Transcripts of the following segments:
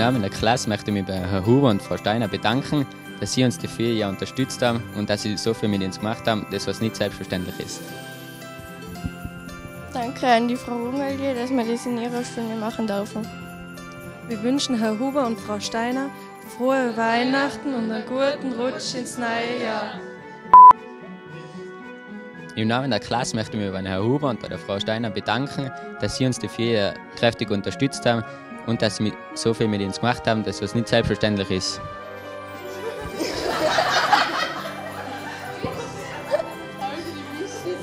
Namen der Klasse möchte ich mich bei Herrn Huber und Frau Steiner bedanken, dass Sie uns die vier Jahre unterstützt haben und dass Sie so viel mit uns gemacht haben, das was nicht selbstverständlich ist. Danke an die Frau Rungelie, dass wir das in ihrer Stunde machen dürfen. Wir wünschen Herr Huber und Frau Steiner frohe Weihnachten und einen guten Rutsch ins neue Jahr. Im Namen der Klasse möchte ich mich bei Herrn Huber und bei der Frau Steiner bedanken, dass Sie uns die vier Jahre kräftig unterstützt haben und dass Sie so viel mit uns gemacht haben, das was nicht selbstverständlich ist.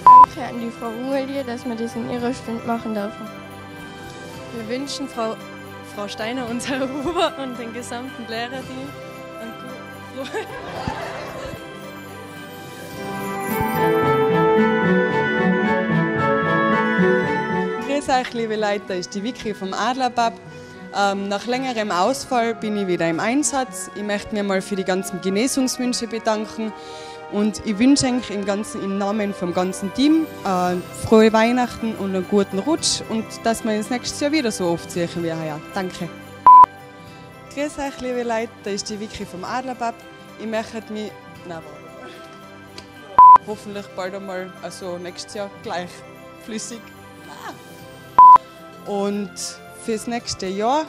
Danke an die Frau Rungelie, dass wir das in ihrer Stunde machen dürfen. Wir wünschen Frau, Frau Steiner und Herr Huber und den gesamten Lehrerteam einen guten Grüß euch, liebe Leute, da ist die Vicky vom Adlerbab. Ähm, nach längerem Ausfall bin ich wieder im Einsatz. Ich möchte mir mal für die ganzen Genesungswünsche bedanken und ich wünsche euch im, ganzen, im Namen vom ganzen Team äh, frohe Weihnachten und einen guten Rutsch und dass wir uns nächstes Jahr wieder so oft sehen wie heuer. Danke. Grüß euch, liebe Leute, da ist die Vicky vom Adlerbab. Ich möchte mich nein, hoffentlich bald einmal, also nächstes Jahr gleich flüssig. Und fürs nächste Jahr